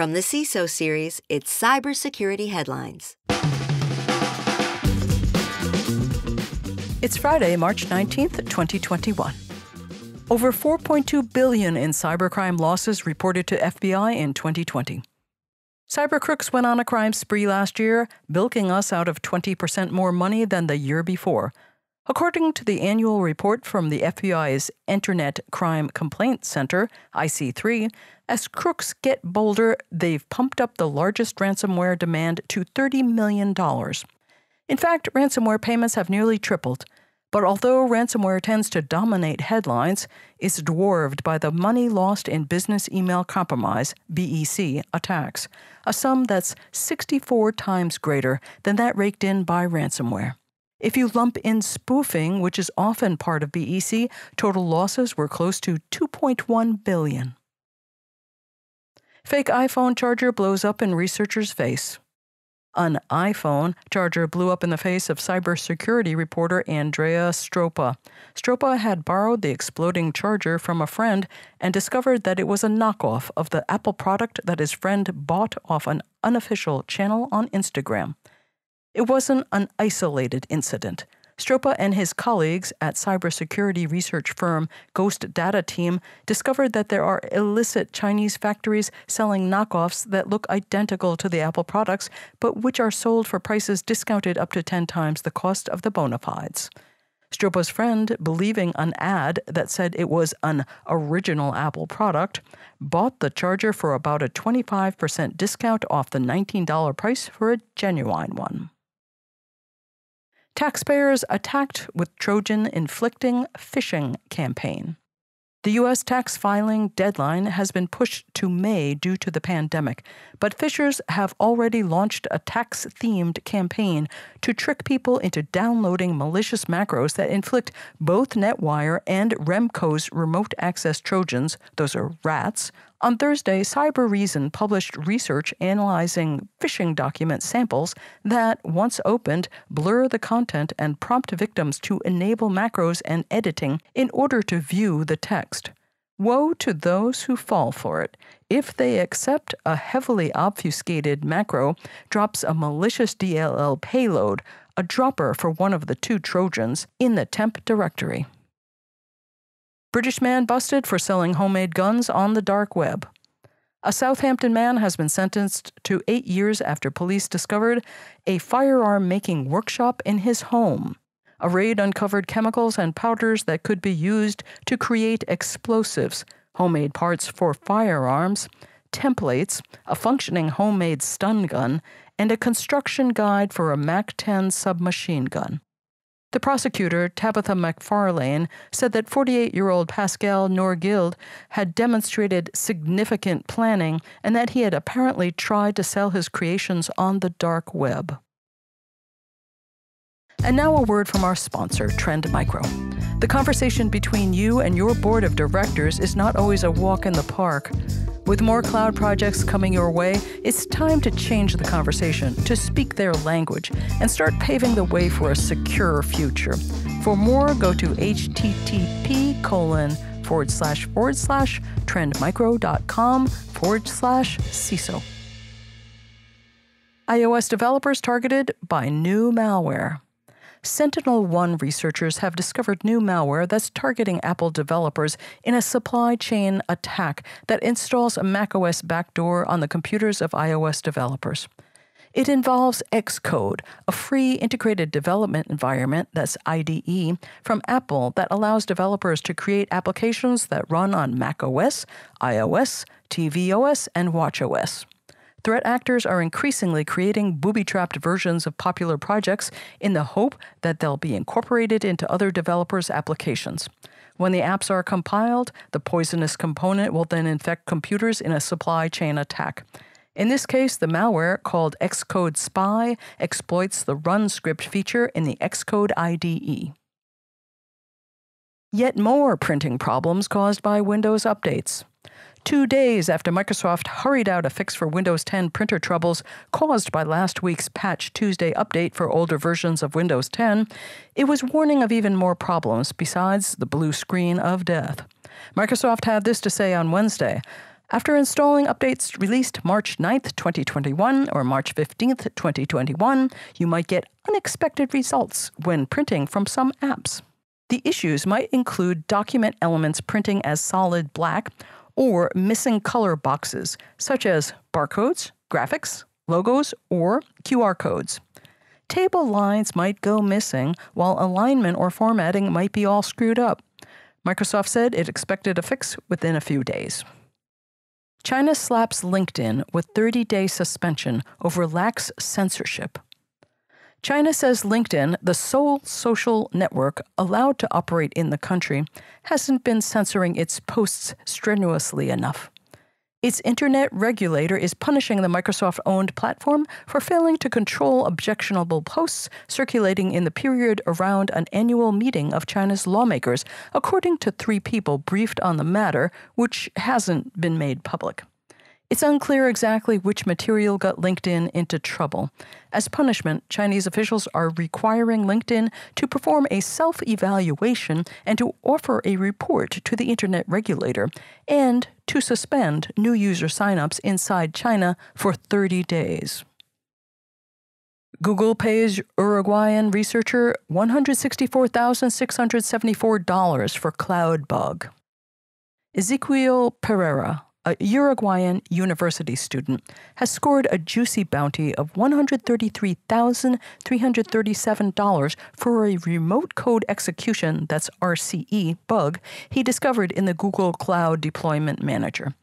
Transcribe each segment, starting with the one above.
From the CISO series, it's Cybersecurity Headlines. It's Friday, March 19th, 2021. Over 4.2 billion in cybercrime losses reported to FBI in 2020. Cyber crooks went on a crime spree last year, bilking us out of 20% more money than the year before. According to the annual report from the FBI's Internet Crime Complaint Center, IC3, as crooks get bolder, they've pumped up the largest ransomware demand to $30 million. In fact, ransomware payments have nearly tripled. But although ransomware tends to dominate headlines, it's dwarfed by the money lost in business email compromise (BEC) attacks, a sum that's 64 times greater than that raked in by ransomware. If you lump in spoofing, which is often part of BEC, total losses were close to 2.1 billion. Fake iPhone charger blows up in researcher's face. An iPhone charger blew up in the face of cybersecurity reporter Andrea Stroppa. Stroppa had borrowed the exploding charger from a friend and discovered that it was a knockoff of the Apple product that his friend bought off an unofficial channel on Instagram. It wasn't an isolated incident. Stroppa and his colleagues at cybersecurity research firm Ghost Data Team discovered that there are illicit Chinese factories selling knockoffs that look identical to the Apple products, but which are sold for prices discounted up to 10 times the cost of the bona fides. Stroppa's friend, believing an ad that said it was an original Apple product, bought the charger for about a 25% discount off the $19 price for a genuine one. Taxpayers attacked with Trojan inflicting phishing campaign. The U.S. tax filing deadline has been pushed to May due to the pandemic, but phishers have already launched a tax themed campaign to trick people into downloading malicious macros that inflict both NetWire and Remcos remote access Trojans, those are rats, on Thursday, Cybereason published research analyzing phishing document samples that, once opened, blur the content and prompt victims to enable macros and editing in order to view the text. Woe to those who fall for it. If they accept a heavily obfuscated macro drops a malicious DLL payload, a dropper for one of the two Trojans, in the temp directory. British man busted for selling homemade guns on the dark web. A Southampton man has been sentenced to eight years after police discovered a firearm making workshop in his home. A raid uncovered chemicals and powders that could be used to create explosives, homemade parts for firearms, templates, a functioning homemade stun gun, and a construction guide for a MAC 10 submachine gun. The prosecutor, Tabitha McFarlane, said that 48 year old Pascal Norguild had demonstrated significant planning and that he had apparently tried to sell his creations on the dark web. And now a word from our sponsor, Trend Micro. The conversation between you and your board of directors is not always a walk in the park. With more cloud projects coming your way, it's time to change the conversation, to speak their language, and start paving the way for a secure future. For more, go to http colon forward slash forward slash trendmicro.com forward slash CISO. iOS developers targeted by new malware. SentinelOne researchers have discovered new malware that's targeting Apple developers in a supply chain attack that installs a macOS backdoor on the computers of iOS developers. It involves Xcode, a free integrated development environment that's IDE from Apple that allows developers to create applications that run on macOS, iOS, tvOS, and watchOS. Threat actors are increasingly creating booby trapped versions of popular projects in the hope that they'll be incorporated into other developers' applications. When the apps are compiled, the poisonous component will then infect computers in a supply chain attack. In this case, the malware, called XcodeSpy, exploits the run script feature in the Xcode IDE. Yet more printing problems caused by Windows updates two days after Microsoft hurried out a fix for Windows 10 printer troubles caused by last week's Patch Tuesday update for older versions of Windows 10, it was warning of even more problems besides the blue screen of death. Microsoft had this to say on Wednesday. After installing updates released March 9th, 2021 or March 15th, 2021, you might get unexpected results when printing from some apps. The issues might include document elements printing as solid black or missing color boxes, such as barcodes, graphics, logos, or QR codes. Table lines might go missing, while alignment or formatting might be all screwed up. Microsoft said it expected a fix within a few days. China slaps LinkedIn with 30 day suspension over lax censorship. China says LinkedIn, the sole social network allowed to operate in the country, hasn't been censoring its posts strenuously enough. Its internet regulator is punishing the Microsoft owned platform for failing to control objectionable posts circulating in the period around an annual meeting of China's lawmakers, according to three people briefed on the matter, which hasn't been made public. It's unclear exactly which material got LinkedIn into trouble. As punishment, Chinese officials are requiring LinkedIn to perform a self evaluation and to offer a report to the internet regulator, and to suspend new user signups inside China for 30 days. Google pays Uruguayan researcher $164,674 for cloud bug. Ezequiel Pereira, a Uruguayan university student, has scored a juicy bounty of $133,337 for a remote code execution that's RCE bug he discovered in the Google Cloud Deployment Manager.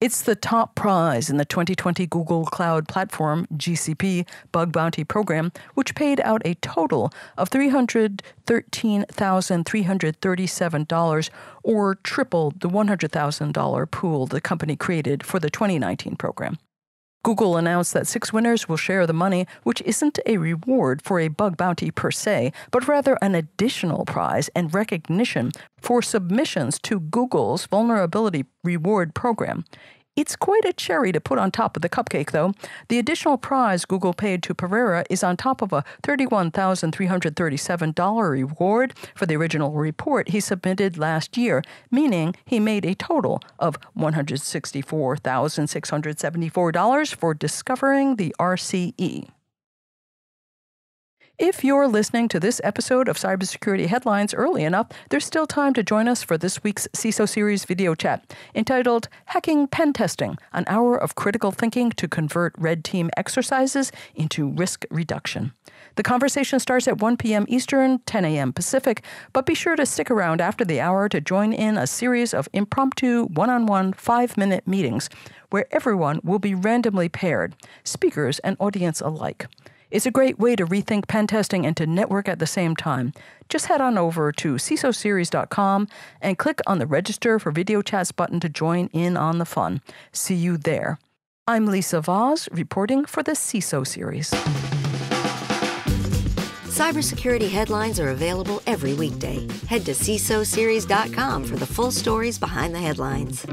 It's the top prize in the 2020 Google Cloud Platform GCP Bug Bounty Program, which paid out a total of $313,337, or triple the $100,000 pool the company created for the 2019 program. Google announced that six winners will share the money, which isn't a reward for a bug bounty per se, but rather an additional prize and recognition for submissions to Google's Vulnerability Reward Program. It's quite a cherry to put on top of the cupcake, though. The additional prize Google paid to Pereira is on top of a $31,337 reward for the original report he submitted last year, meaning he made a total of $164,674 for discovering the RCE. If you're listening to this episode of Cybersecurity Headlines early enough, there's still time to join us for this week's CISO series video chat entitled Hacking Pen Testing An Hour of Critical Thinking to Convert Red Team Exercises into Risk Reduction. The conversation starts at 1 p.m. Eastern, 10 a.m. Pacific, but be sure to stick around after the hour to join in a series of impromptu one on one five minute meetings where everyone will be randomly paired, speakers and audience alike. It's a great way to rethink pen testing and to network at the same time. Just head on over to CISOseries.com and click on the Register for Video Chats button to join in on the fun. See you there. I'm Lisa Vaas, reporting for the CISO series. Cybersecurity headlines are available every weekday. Head to CISOseries.com for the full stories behind the headlines.